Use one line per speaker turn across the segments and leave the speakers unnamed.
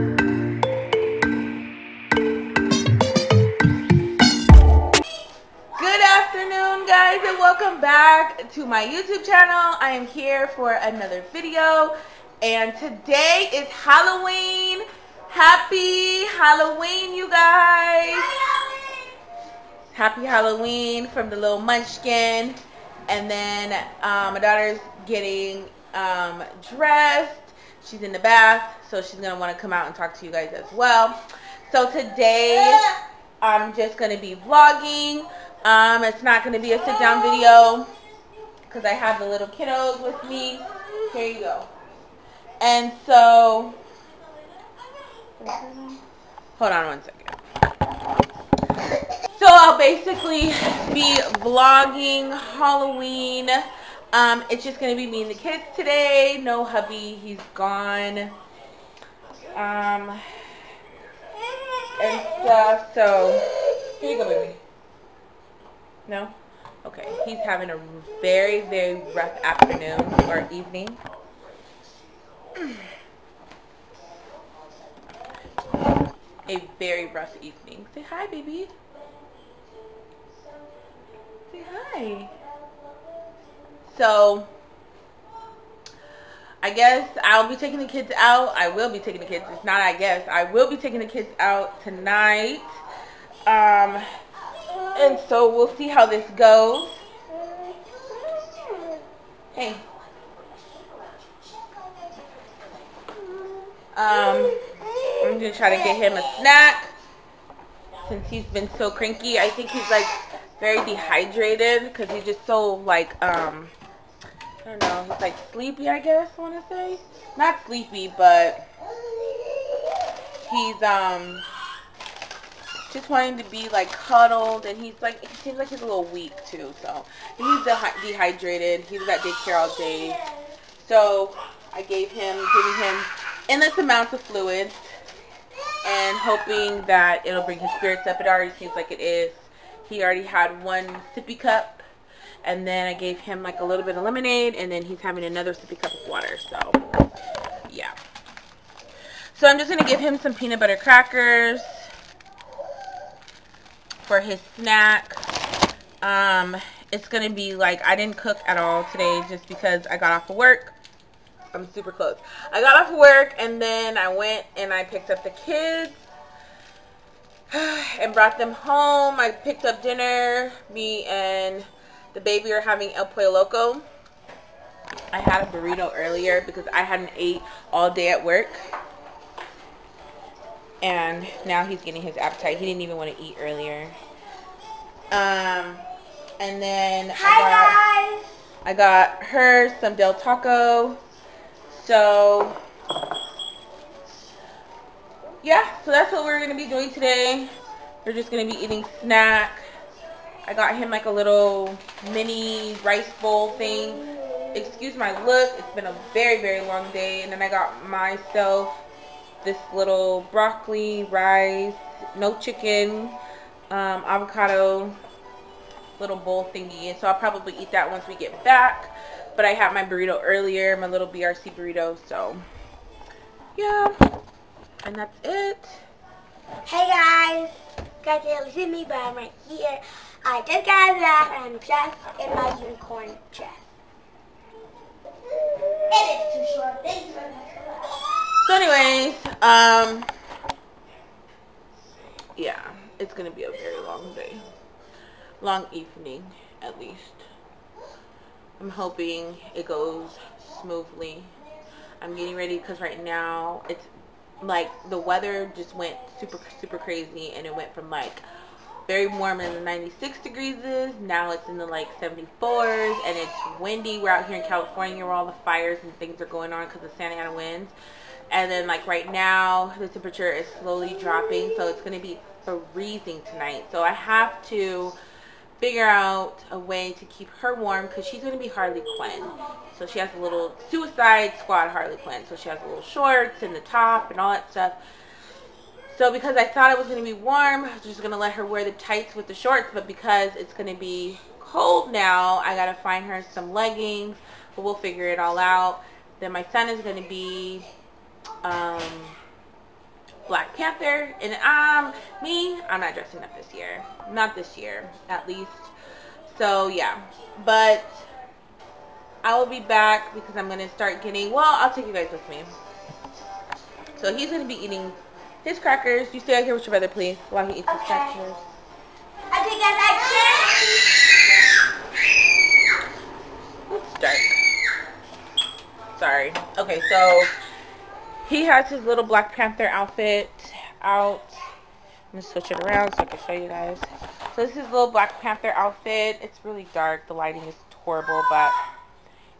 Good afternoon guys and welcome back to my YouTube channel. I am here for another video and today is Halloween. Happy Halloween you guys. Happy Halloween from the little munchkin. And then um, my daughter's getting um, dressed. She's in the bath, so she's going to want to come out and talk to you guys as well. So today I'm just going to be vlogging. Um, it's not going to be a sit down video because I have the little kiddos with me. Here you go. And so, hold on one second. So I'll basically be vlogging Halloween. Um, it's just going to be me and the kids today. No hubby. He's gone. Um, and stuff. So, here you go, baby. No? Okay. He's having a very, very rough afternoon or evening. A very rough evening. Say hi, baby. Say hi. So, I guess I'll be taking the kids out. I will be taking the kids. It's not I guess. I will be taking the kids out tonight. Um, and so we'll see how this goes. Hey. Um, I'm going to try to get him a snack since he's been so cranky. I think he's like very dehydrated because he's just so like, um, I don't know, he's like sleepy I guess I want to say. Not sleepy, but he's, um, just wanting to be like cuddled and he's like he seems like he's a little weak too so. He's de- dehydrated. He was at daycare all day. So I gave him giving him endless amounts of fluids and hoping that it'll bring his spirits up. It already seems like it is. He already had one sippy cup and then I gave him like a little bit of lemonade and then he's having another sippy cup of water so yeah so I'm just gonna give him some peanut butter crackers for his snack. Um, it's to be like, I didn't cook at all today just because I got off of work. I'm super close. I got off of work and then I went and I picked up the kids and brought them home. I picked up dinner. Me and the baby are having El Pollo Loco. I had a burrito earlier because I hadn't ate all day at work and now he's getting his appetite. He didn't even want to eat earlier. Um, and then
Hi
I got, guys. I got her some Del Taco. So yeah, so that's what we're gonna be doing today. We're just gonna be eating snack. I got him like a little mini rice bowl thing. Excuse my look. It's been a very, very long day. And then I got myself this little broccoli, rice, no chicken, um, avocado little bowl thingy. And so I'll probably eat that once we get back. But I had my burrito earlier, my little BRC burrito. So, yeah. And that's it.
Hey guys. Guys, don't see me, but I'm right here. I just got that and I'm just in my unicorn dress. It is too short. Thank you very much.
So anyways, um, yeah, it's going to be a very long day. Long evening, at least. I'm hoping it goes smoothly. I'm getting ready because right now it's like the weather just went super, super crazy and it went from like very warm in the 96 degrees is. Now it's in the like 74s and it's windy. We're out here in California where all the fires and things are going on because of Santa Ana winds. And then like right now the temperature is slowly dropping so it's going to be freezing tonight. So I have to figure out a way to keep her warm because she's going to be Harley Quinn. So she has a little Suicide Squad Harley Quinn. So she has a little shorts and the top and all that stuff. So because I thought it was going to be warm, I was just going to let her wear the tights with the shorts. But because it's going to be cold now, I got to find her some leggings. But we'll figure it all out. Then my son is going to be um, Black Panther. And um, me, I'm not dressing up this year. Not this year, at least. So yeah, but I will be back because I'm gonna start getting. Well, I'll take you guys with me. So he's gonna be eating his crackers. You stay out here with your brother, please, while he eats his
Okay.
crackers.
I think I
It's dark. Sorry. Okay, so he has his little Black Panther outfit out. I'm gonna switch it around so I can show you guys. So this is his little Black Panther outfit. It's really dark. The lighting is horrible, but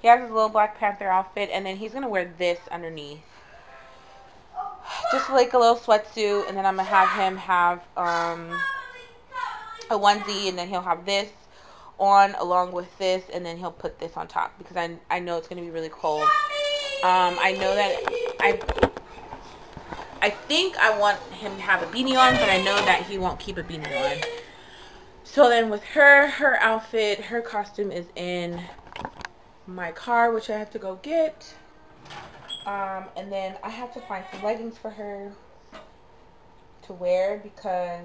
he has his little Black Panther outfit, and then he's gonna wear this underneath. Just like a little sweatsuit, and then I'm gonna have him have um, a onesie, and then he'll have this on along with this and then he'll put this on top because I, I know it's to be really cold. Um, I know that I I think I want him to have a beanie on but I know that he won't keep a beanie on. So then with her, her outfit, her costume is in my car which I have to go get. Um, and then I have to find some leggings for her to wear because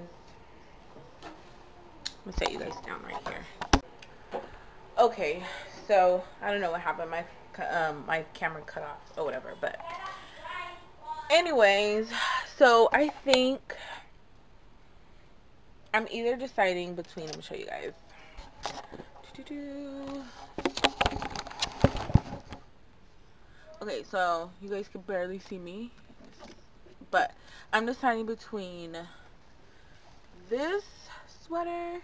I'm gonna set you guys down right here. Okay, so I don't know what happened. My um my camera cut off or whatever, but anyways, so I think I'm either deciding between. Let me show you guys. Doo-doo-doo. Okay, so you guys can barely see me, but I'm deciding between this sweater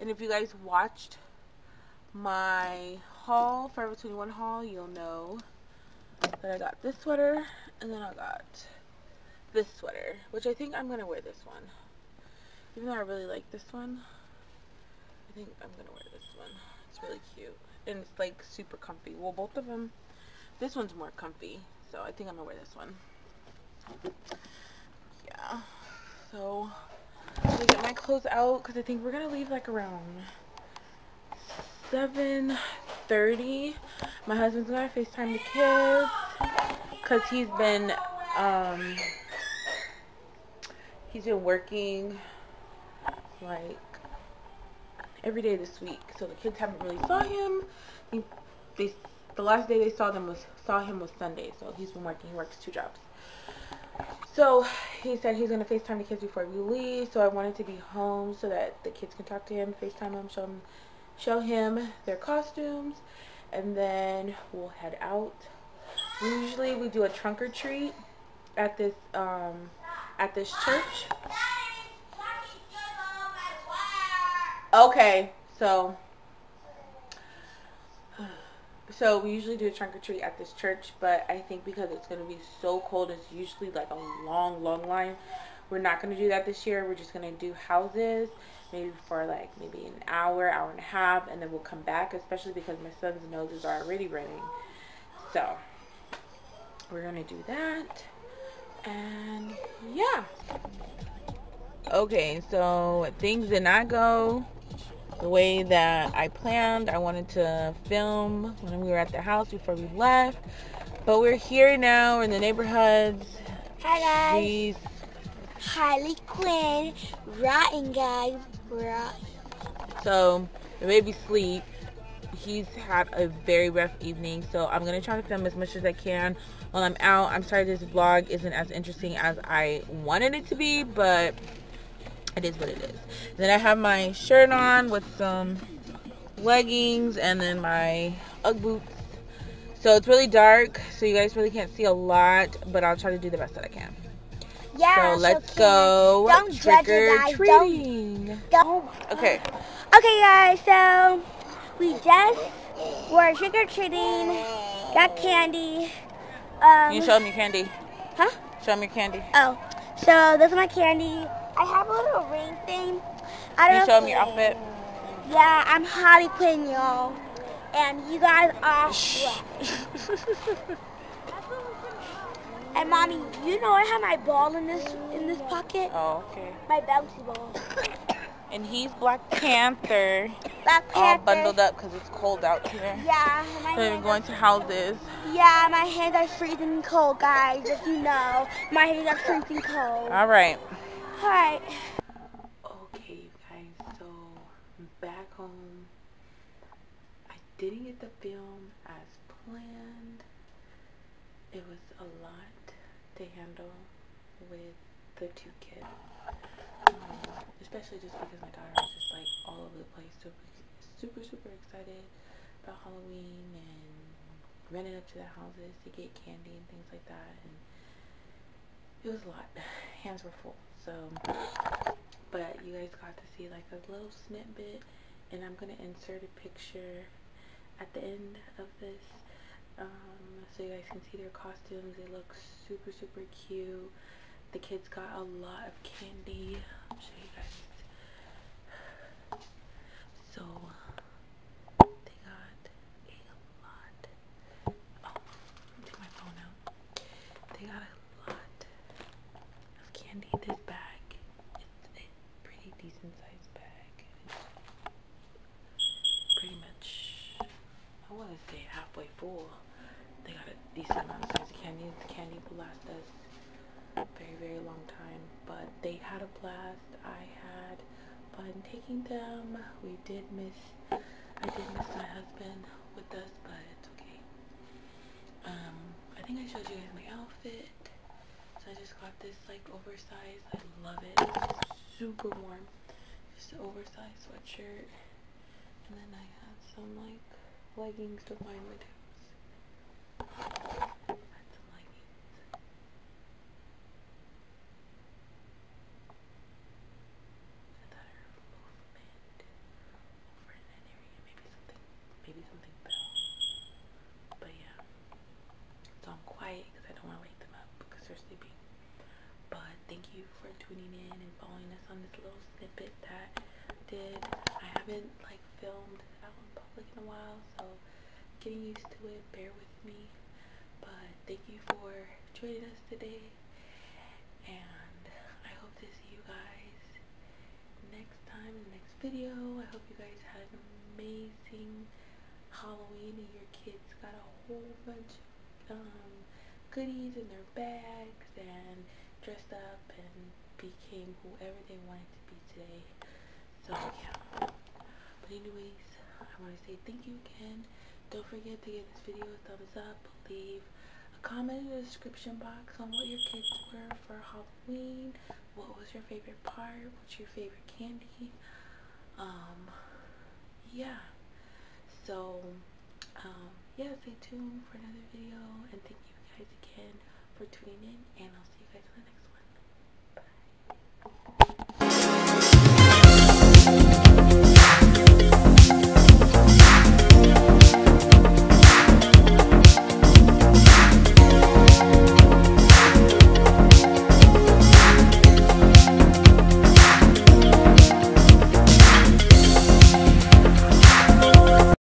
and if you guys watched my haul forever 21 haul you'll know that I got this sweater and then I got this sweater which I think I'm gonna wear this one. Even though I really like this one I think I'm gonna wear this one. It's really cute and it's like super comfy. Well both of them this one's more comfy so I think I'm gonna wear this one yeah so I'm gonna get my clothes out because I think we're gonna leave like around 7:30. My husband's gonna FaceTime the kids because he's been um he's been working like every day this week, so the kids haven't really saw him. He, they the last day they saw them was saw him was Sunday, so he's been working. He works two jobs. So he said he's gonna FaceTime the kids before we leave. So I wanted to be home so that the kids can talk to him, FaceTime him, show him, show him their costumes, and then we'll head out. Usually we do a trunk or treat at this um at this church. Okay, so so we usually do a trunk or treat at this church, but I think because it's gonna be so cold, it's usually like a long, long line. We're not gonna do that this year. We're just gonna do houses, maybe for like maybe an hour, hour and a half, and then we'll come back. Especially because my son's noses are already running, so we're gonna do that. And yeah. Okay, so things did not go the way that I planned. I wanted to film when we were at the house before we left. But we're here now. We're in the neighborhoods.
Hi guys.
She's
Harley Quinn. Rotten guys. Rotten.
so the baby sleep. He's had a very rough evening, so I'm gonna try to film as much as I can while I'm out. I'm sorry this vlog isn't as interesting as I wanted it to be, but it is what it is. Then I have my shirt on with some leggings and then my Ugg boots. So it's really dark, so you guys really can't see a lot, but I'll try to do the best that I can.
Yeah.
So let's
can.
go
Don't
trick
judge it,
or treating.
Don't.
Okay.
Okay, guys. So we just were trick or treating. Got candy. Um.
You show them your candy.
Huh?
Show them your candy.
Oh. So this is my candy. I have a little ring thing. I don't
You show them your outfit.
Yeah, I'm Harley Quinn, y'all. And you guys are Shh. And mommy, you know I have my ball in this in this pocket?
oh, okay.
My bouncy ball.
And he's Black Panther.
Black Panther.
All bundled up because it's cold out here.
Yeah.
We're going to houses.
Yeah, my hands are freezing cold, guys. If you know, my hands are freezing cold.
All right.
All right.
Okay, you guys. So I'm back home. I didn't get the film as planned. It was a lot to handle with the two kids. Um, especially just because my daughter was just like all over the place. So super, super excited about Halloween and running up to the houses to get candy and things like that. And it was a lot. Hands were full. So, but you guys got to see like a little snippet and I'm going to insert a picture at the end of this um, so you guys can see their costumes. They look super, super cute. The kids got a lot of candy. I'll show you guys. So, they got a lot. Oh, take my phone out. They got a lot of candy. This bag, it's a pretty decent sized bag. It's pretty much, I want to say halfway full. They got a decent amount of size candy. The candy will last us very, very long time. But they had a blast. I had fun taking them. We did miss, I did miss my husband with us, but it's okay. Um, I think I showed you guys my outfit. So I just got this like oversized. I love it. It's super warm. Just an oversized sweatshirt. And then I had some like leggings to find with toes. tuning in and following us on this little snippet that did. I haven't like filmed out in public in a while, so getting used to it, bear with me. But thank you for joining us today. And I hope to see you guys next time in the next video. I hope you guys had an amazing Halloween and your kids got a whole bunch of um, goodies in their bags and dressed up and became whoever they wanted to be today. So yeah. But anyways, I want to say thank you again. Don't forget to give this video a thumbs up. Leave a comment in the description box on what your kids were for Halloween. What was your favorite part? What's your favorite candy? Um, yeah. So, um, yeah, stay tuned for another video. And thank you guys again for tuning in. And I'll see